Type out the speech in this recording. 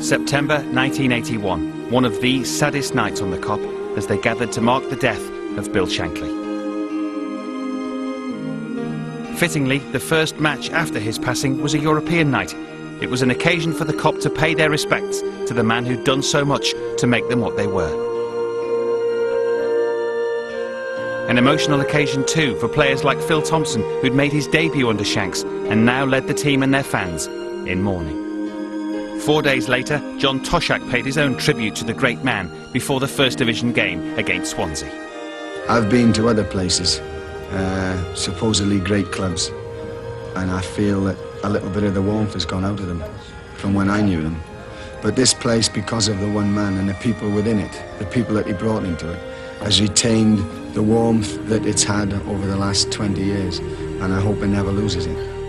September 1981, one of the saddest nights on the Kop as they gathered to mark the death of Bill Shankly. Fittingly, the first match after his passing was a European night. It was an occasion for the Kop to pay their respects to the man who'd done so much to make them what they were. An emotional occasion too for players like Phil Thompson, who'd made his debut under Shanks and now led the team and their fans in mourning. Four days later, John Toshack paid his own tribute to the great man before the First Division game against Swansea. I've been to other places, uh, supposedly great clubs, and I feel that a little bit of the warmth has gone out of them from when I knew them. But this place, because of the one man and the people within it, the people that he brought into it, has retained the warmth that it's had over the last 20 years, and I hope it never loses it.